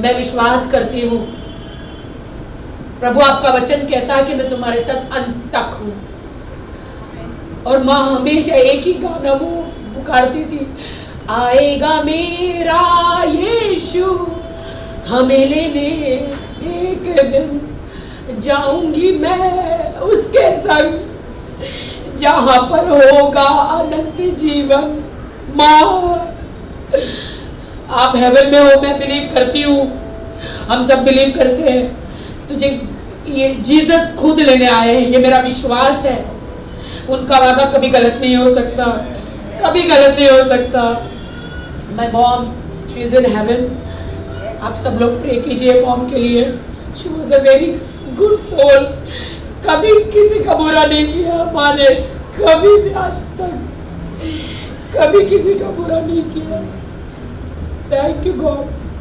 मैं विश्वास करती हूँ। प्रभु आपका वचन कहता है कि मैं तुम्हारे साथ अंत तक हूँ। और माँ हमेशा एक ही गाना वो पुकारती थी, आएगा मेरा यीशु, हमें लेने एक दिन जाऊँगी मैं उसके संग। जहाँ पर होगा अनंत जीवन, माँ आप हेवन में हो, मैं बिलीव करती हूँ। हम सब बिलीव करते हैं। तुझे ये जीसस खुद लेने आए हैं, ये मेरा विश्वास है। उनका वादा कभी गलत नहीं हो सकता, कभी गलत नहीं हो सकता। My mom she is in heaven आप सब लोग प्रे कीजिए मॉम के लिए। She was a very good soul कभी किसी का बुरा नहीं किया, माँ ने। कभी भी आज तक। कभी किसी का बुरा नहीं किया। Thank you God